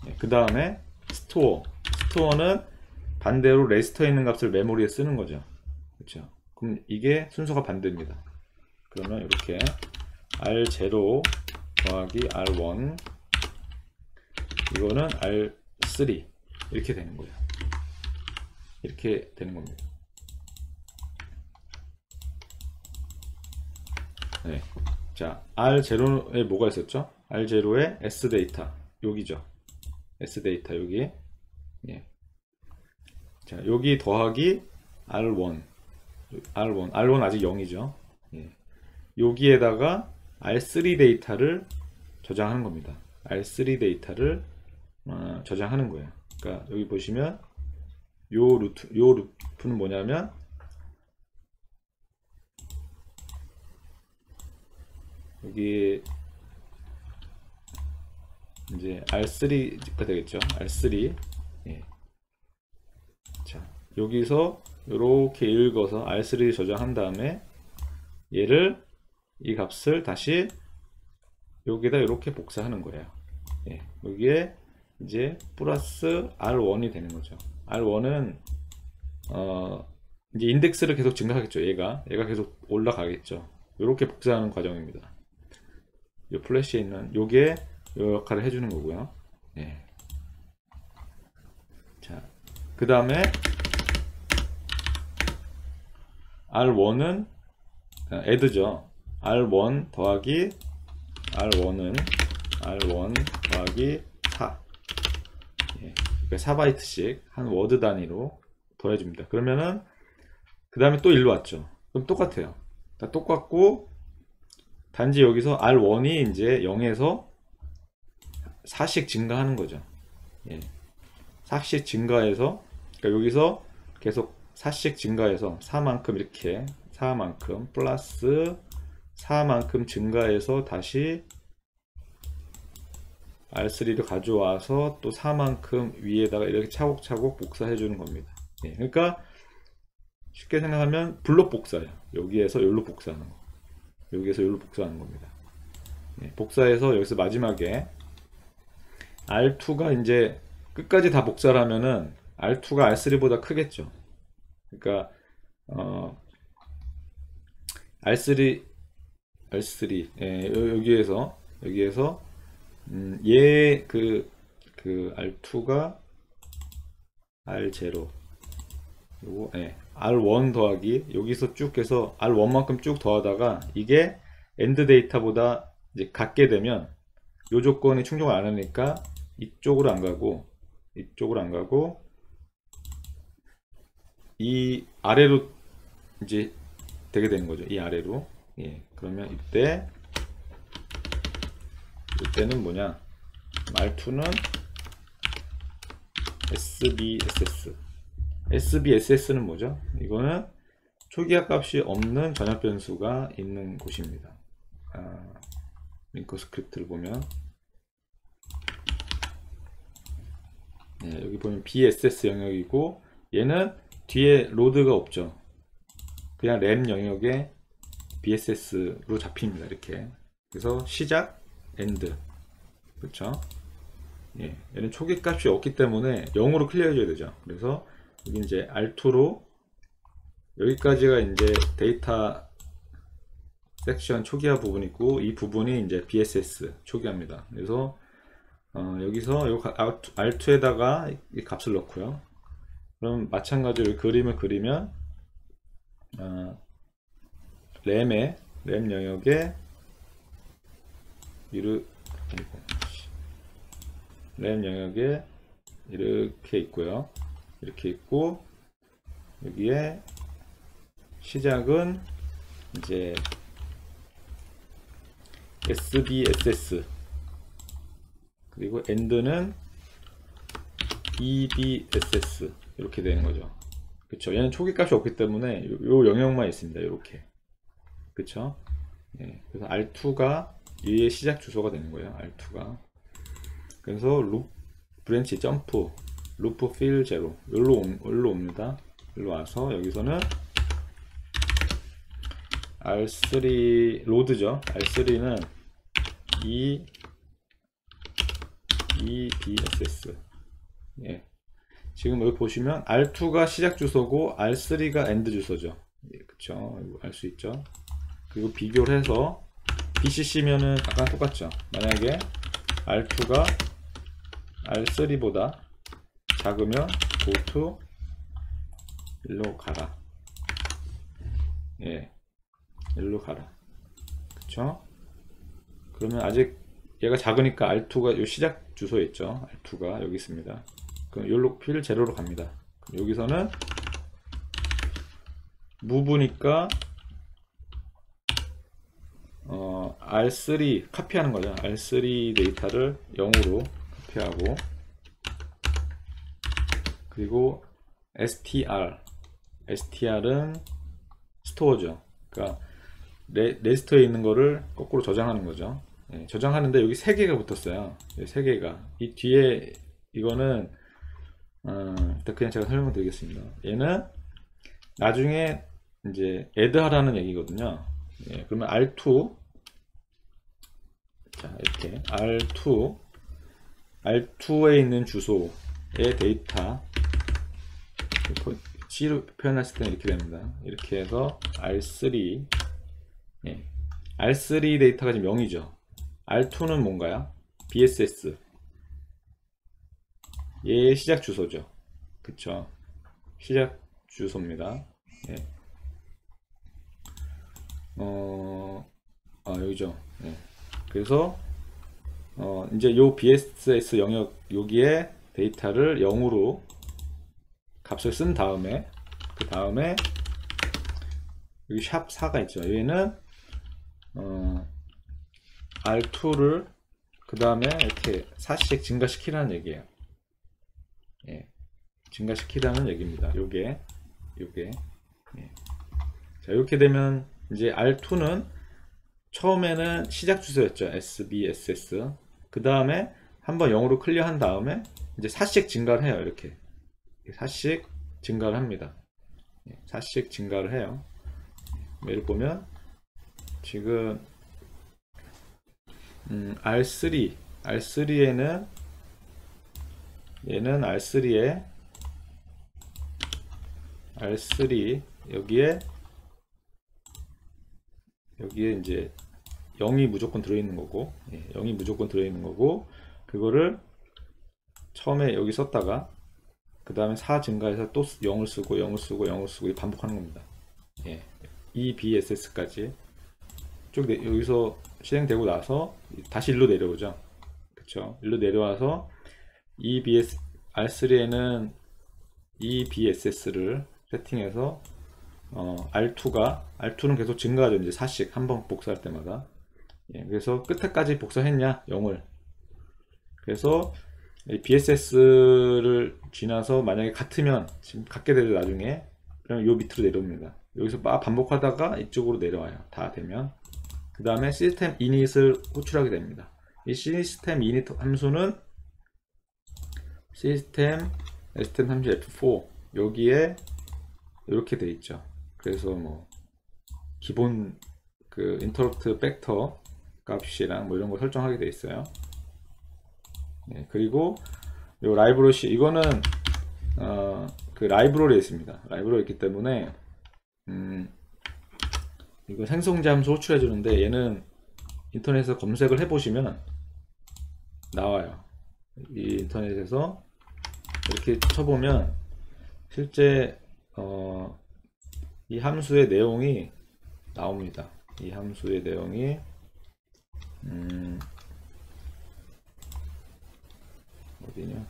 네, 그 다음에 store store는 반대로 레지스터에 있는 값을 메모리에 쓰는 거죠. 그렇죠? 그럼 이게 순서가 반대입니다. 그러면 이렇게 R0 더하기 R1 이거는 R3 이렇게 되는 거예요. 이렇게 되는 겁니다. 네. 자, R0에 뭐가 있었죠? R0에 S 데이터 여기죠. S 데이터 여기. 예. 자, 여기 더하기 R1. R1. R1 아직 0이죠. 예. 여기에다가 R3 데이터를 저장하는 겁니다. R3 데이터를 어, 저장하는 거예요. 그러니까 여기 보시면 요 loop 요 loop는 뭐냐면 여기 이제 R3가 되겠죠. R3 예. 자 여기서 이렇게 읽어서 R3 저장한 다음에 얘를 이 값을 다시 여기다 이렇게 복사하는 거예요. 예. 여기에 이제 플러스 R1이 되는 거죠. R1은 어 이제 인덱스를 계속 증가하겠죠. 얘가 얘가 계속 올라가겠죠. 이렇게 복사하는 과정입니다. 이 플래시에 있는 요게 요 역할을 해주는 거고요. 예. 자, 그 다음에 R1은 add죠. R1 더하기 R1은 R1 더하기 4 예, 그러니까 4바이트씩 한 워드 단위로 더해줍니다. 그러면은 그 다음에 또 일로 왔죠. 그럼 똑같아요. 다 똑같고 단지 여기서 R1이 이제 0에서 4씩 증가하는 거죠. 예. 4씩 증가해서 그러니까 여기서 계속 4씩 증가해서 4만큼 이렇게 4만큼 플러스 4만큼 증가해서 다시 R3를 가져와서 또 4만큼 위에다가 이렇게 차곡차곡 복사해 주는 겁니다. 예. 그러니까 쉽게 생각하면 블록 복사예요. 여기에서 여기로 복사하는 거. 여기에서 여기로 복사하는 겁니다. 예. 복사해서 여기서 마지막에 R2가 이제 끝까지 다 복사를 하면은 R2가 R3보다 크겠죠. 그러니까 어 R3 R3 예, 여기에서 여기에서 음, 얘그그 그 R2가 R0 요거 예, R1 더하기 여기서 쭉 해서 R1만큼 쭉 더하다가 이게 end 데이터보다 이제 같게 되면 요 조건이 충족을 안 하니까 이쪽으로 안 가고 이쪽으로 안 가고 이 아래로 이제 되게 되는 거죠. 이 아래로. 예. 그러면 이때 이때는 뭐냐? R2는 SBSS. SBSS는 뭐죠? 이거는 초기화 값이 없는 전역 변수가 있는 곳입니다. 아, 링크 스크립트를 보면 네, 여기 보면 BSS 영역이고 얘는 뒤에 load가 없죠. 그냥 램 영역에 BSS로 잡힙니다. 이렇게. 그래서 시작, end. 그렇죠? 예, 얘는 초기 값이 없기 때문에 0으로 clear 해줘야 되죠. 그래서 여기 이제 R2로 여기까지가 이제 데이터 섹션 초기화 부분이고 이 부분이 이제 BSS 초기화입니다. 그래서 어, 여기서 요 R2에다가 이 값을 넣고요. 그럼 마찬가지로 그림을 그리면 어, 램의 램 영역에 이르 램 영역에 이렇게 있고요. 이렇게 있고 여기에 시작은 이제 SBSS 그리고 엔드는 EBSS 이렇게 되는 거죠. 그쵸 얘는 초기 값이 없기 때문에 요, 요 영역만 있습니다. 이렇게 그쵸 예, 그래서 R2가 얘의 시작 주소가 되는 거예요. R2가 그래서 loop branch jump loop fill zero 여기로, 여기로 옵니다. 여기로 와서 여기서는 R3 load죠. R3는 E EBSS 예. 지금 여기 보시면 R2가 시작 주소고 R3가 end 주소죠. 예, 그쵸. 알 수 있죠. 그리고 비교를 해서 BCC면은 아까 똑같죠. 만약에 R2가 R3보다 작으면 그 일로 가라. 예. 일로 가라. 그쵸? 그러면 아직 얘가 작으니까 R2가 요 시작 주소에 있죠. R2가 여기 있습니다. 그럼 여기로 필 제로로 갑니다. 여기서는 무브니까 어, R3 카피하는 거죠. R3 데이터를 0으로 카피하고 그리고 str str은 스토어죠. 그러니까 레, 레스터에 있는 거를 거꾸로 저장하는 거죠. 예, 저장하는데 여기 세 개가 붙었어요. 예, 세 개가 이 뒤에 이거는 어, 그냥 제가 설명 드리겠습니다. 얘는 나중에 이제 add 하라는 얘기거든요. 예, 그러면 R2 자 이렇게 R2 R2에 있는 주소의 데이터 C로 표현했을 때는 이렇게 됩니다. 이렇게 해서 R3 예, R3 데이터가 지금 0이죠. R2는 뭔가요? BSS 얘의 시작 주소죠. 그쵸? 시작 주소입니다. 예. 어, 아, 여기죠. 예. 그래서, 어, 이제 요 BSS 영역, 여기에 데이터를 0으로 값을 쓴 다음에, 그 다음에, 여기 샵 4가 있죠. 여기는, 어, R2를 그 다음에 이렇게 4씩 증가시키라는 얘기예요. 예. 증가시키라는 얘기입니다. 요게, 요게. 예. 자, 이렇게 되면 이제 R2는 처음에는 시작 주소였죠. SBSS. 그 다음에 한번 0으로 클리어한 다음에 이제 4씩 증가를 해요. 이렇게. 4씩 증가를 합니다. 4씩 예, 증가를 해요. 예를 보면 지금 음, R3 R3에는 얘는 R3에 R3 여기에 여기에 이제 0이 무조건 들어있는 거고 예, 0이 무조건 들어있는 거고 그거를 처음에 여기 썼다가 그 다음에 4 증가해서 또 0을 쓰고 0을 쓰고 0을 쓰고 반복하는 겁니다 예, EBSS까지 쭉 내, 여기서 실행되고 나서 다시 일로 내려오죠. 그쵸? 일로 내려와서 EBS R3에는 EBSS를 세팅해서 어, R2가 R2는 계속 증가하죠. 이제 4씩 한 번 복사할 때마다. 예, 그래서 끝에까지 복사했냐? 0을. 그래서 BSS를 지나서 만약에 같으면 지금 같게 되죠 나중에 그러면 요 밑으로 내려옵니다. 여기서 반복하다가 이쪽으로 내려와요. 다 되면 그 다음에 시스템 이닛을 호출하게 됩니다. 이 시스템 이닛 함수는 시스템 시스템 함수 F4 여기에 이렇게 돼 있죠. 그래서 뭐 기본 그 인터럽트 팩터 값이랑 뭐 이런 거 설정하게 돼 있어요. 네, 그리고 요 라이브러시 이거는 어, 그 라이브러리에 있습니다. 라이브러리에 있기 때문에 음, 이거 생성자 함수 호출해 주는데 얘는 인터넷에서 검색을 해 보시면 나와요. 이 인터넷에서 이렇게 쳐보면 실제 어, 이 함수의 내용이 나옵니다. 이 함수의 내용이 음, 어디냐?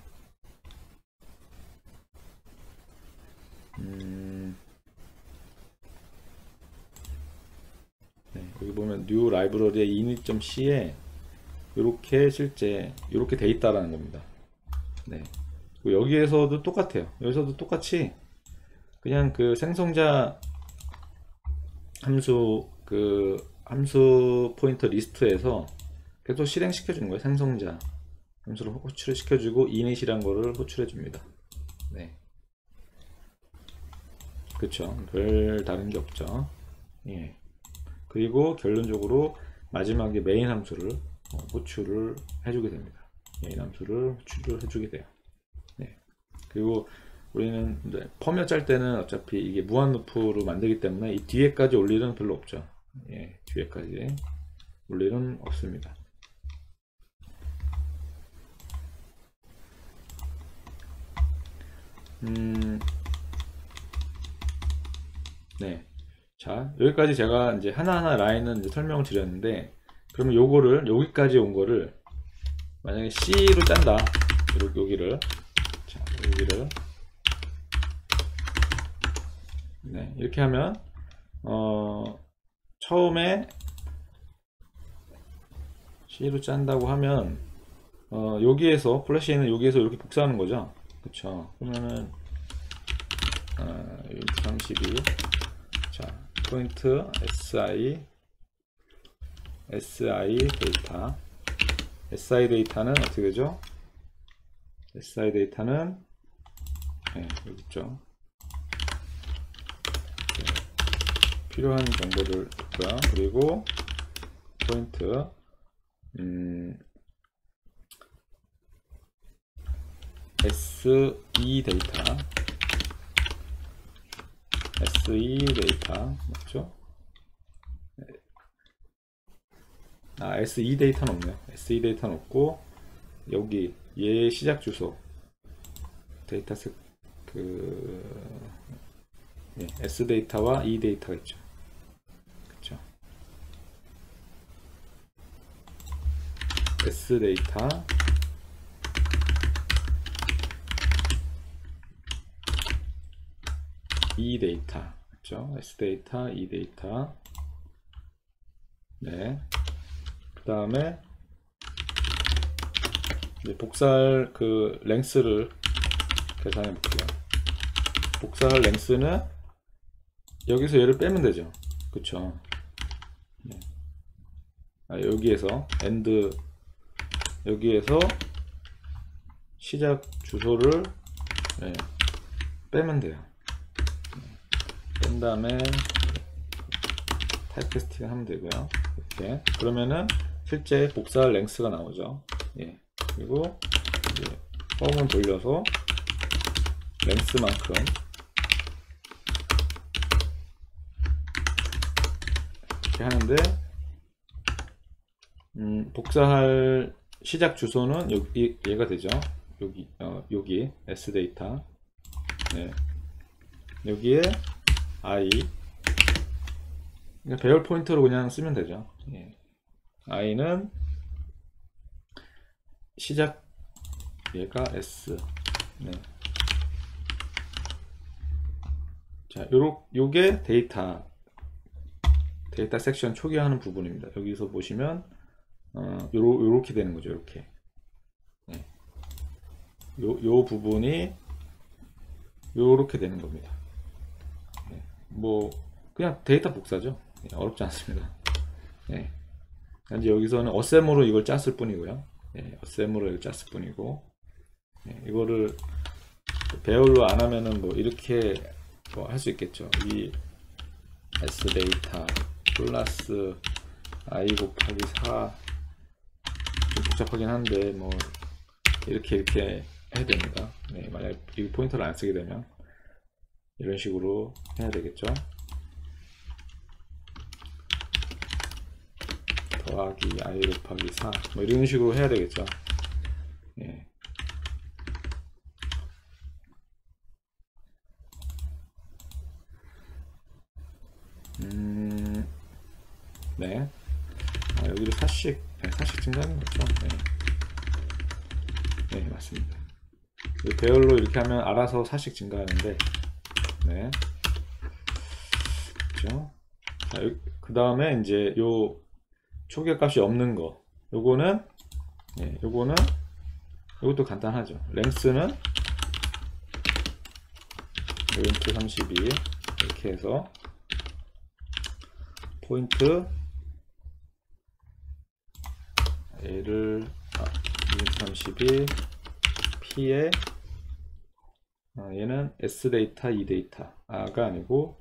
음, 네, 여기 보면 new library의 init.c에 이렇게 실제 이렇게 돼 있다라는 겁니다. 네. 여기에서도 똑같아요. 여기서도 똑같이 그냥 그 생성자 함수 그 함수 포인터 리스트에서 계속 실행시켜 주는 거예요. 생성자 함수를 호출을 시켜주고 init이란 거를 호출해 줍니다. 네. 그쵸. 별 다른 게 없죠. 예. 그리고 결론적으로 마지막에 메인 함수를 어, 호출을 해주게 됩니다. 메인 함수를 호출을 해주게 돼요. 네. 그리고 우리는 이제 firmware 짤 때는 어차피 이게 무한 루프로 만들기 때문에 이 뒤에까지 올 일은 별로 없죠. 예, 뒤에까지 올 일은 없습니다. 음, 네. 자, 여기까지 제가 이제 하나하나 라인은 이제 설명을 드렸는데, 그러면 요거를, 여기까지 온 거를, 만약에 C로 짠다. 여기를. 자, 여기를. 네, 이렇게 하면, 어, 처음에 C로 짠다고 하면, 어, 여기에서, 플래시에는 여기에서 이렇게 복사하는 거죠. 그쵸. 그러면은, 어, 32. 자, 포인트 SI SI 데이터 SI 데이터는 어떻게 되죠? SI 데이터는 네, 여기 있죠. 필요한 정보들 있고요. 그리고 포인트 음, SI 데이터 SI 데이터 맞죠? 아 SI 데이터는 없네요. SI 데이터는 없고 여기 얘 시작 주소 데이터셋 그 예, S 데이터와 E 데이터가 있죠. S 데이터 E 데이터 그렇죠? S 데이터, E 데이터 네. 그 다음에 복사할 그 length를 계산해 볼게요. 복사할 length는 여기서 얘를 빼면 되죠. 그쵸? 네. 아, 여기에서 end 여기에서 시작 주소를 네, 빼면 돼요. 뺀 다음에 type casting 하면 되고요. 이렇게 그러면은 실제 복사할 length가 나오죠. 예. 그리고 이제 for문 돌려서 랭스만큼 이렇게 하는데 음, 복사할 시작 주소는 여기 얘가 되죠. 여기 어, 여기 s 데이터 네. 여기에 i 그러니까 배열 포인트로 그냥 쓰면 되죠. 예. i는 시작 얘가 s 네. 자, 요렇 요게 데이터 데이터 섹션 초기화하는 부분입니다. 여기서 보시면 어, 요렇게 되는 거죠. 이렇게 네. 요, 요 부분이 요렇게 되는 겁니다. 네. 뭐 그냥 데이터 복사죠. 네, 어렵지 않습니다. 네. 이제 여기서는 어셈으로 이걸 짰을 뿐이고요. 네, 어셈으로 이걸 짰을 뿐이고 네, 이거를 배열로 안 하면은 뭐 이렇게 뭐 할 수 있겠죠. 이 s 데이터 플러스 i 곱하기 4 복잡하긴 한데 뭐 이렇게 이렇게 해야 됩니다. 네, 만약 이 포인터를 안 쓰게 되면 이런 식으로 해야 되겠죠. 더하기 i 곱하기 4, 뭐 이런 식으로 해야 되겠죠. 예. 음, 네. 아, 여기도 4씩, 네, 4씩 증가하는 거죠. 네. 네, 맞습니다. 이 배열로 이렇게 하면 알아서 4씩 증가하는데, 네. 그죠? 그 다음에 이제 요 초계값이 없는 거, 요거는, 예, 요거는, 요것도 간단하죠. 랭스는 렌트 32 이렇게 해서 포인트 A를 아, 32 P에 아, 얘는 S 데이터, E 데이터 아가 아니고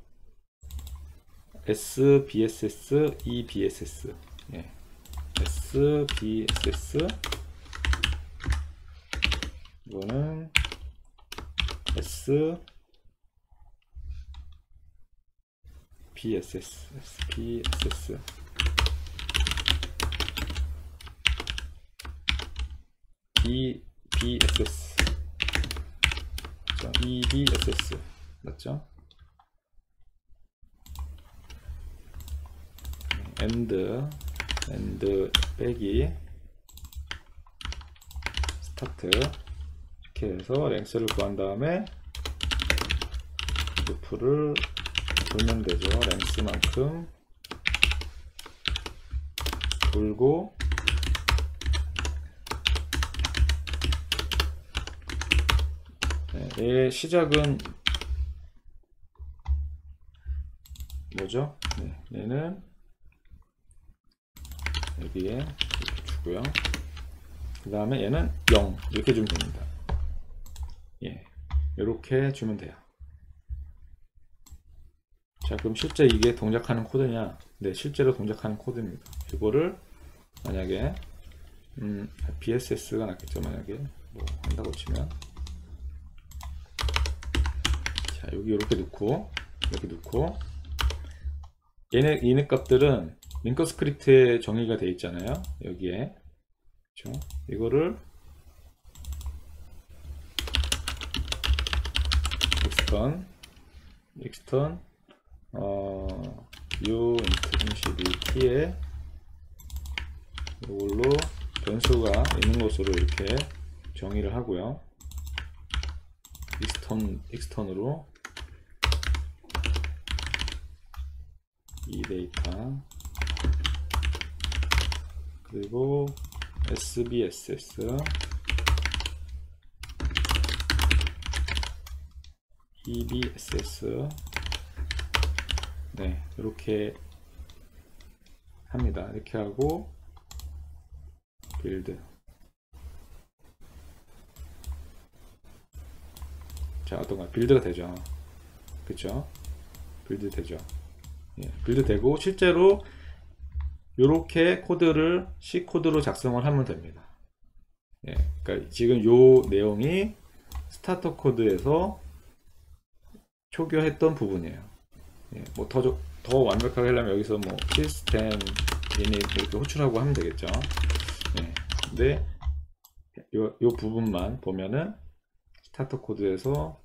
S BSS, E BSS 예. S BSS 이거는 S BSS, SPSS. EBSS. 자, EBSS. 맞죠? and, and 빼기 스타트 이렇게 해서 랭스를 구한 다음에 루프를 돌면 되죠. 랭스만큼 돌고 네, 얘 의 시작은 뭐죠? 네, 얘는 여기에 이렇게 주고요. 그 다음에 얘는 0 이렇게 주면 됩니다. 예, 이렇게 주면 돼요. 자 그럼 실제 이게 동작하는 코드냐 네 실제로 동작하는 코드입니다 이거를 만약에 음, BSS가 낫겠죠 만약에 뭐 한다고 치면 자 여기 이렇게 넣고 이렇게 넣고. 얘네 이네 값들은 linker 스크립트에 정의가 되어 있잖아요. 여기에. 그렇죠 이거를 extern extern 어, uint32_t에 이걸로 변수가 있는 것으로 이렇게 정의를 하고요. 익스턴, 익스턴으로 이 데이터 그리고 SBSS EBSS 네, 이렇게 합니다. 이렇게 하고 build. 자, 어떤가 build가 되죠. 그쵸? build 되죠. 예, build 되고 실제로 이렇게 코드를 C 코드로 작성을 하면 됩니다. 예, 그러니까 지금 요 내용이 startup 코드에서 초기화했던 부분이에요. 예, 뭐더 더 완벽하게 하려면 여기서 뭐 system init 이렇게 호출하고 하면 되겠죠. 예, 근데 요, 요 부분만 보면은 startup 코드에서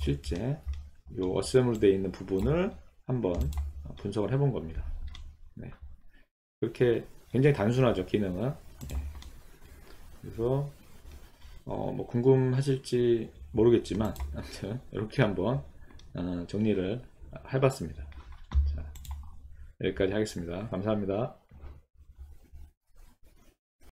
실제 요 assem으로 되어 있는 부분을 한번 분석을 해본 겁니다. 네. 그렇게 굉장히 단순하죠 기능은. 네. 그래서 어, 뭐 궁금하실지 모르겠지만 아무튼 이렇게 한번 어, 정리를 해봤습니다. 자, 여기까지 하겠습니다. 감사합니다.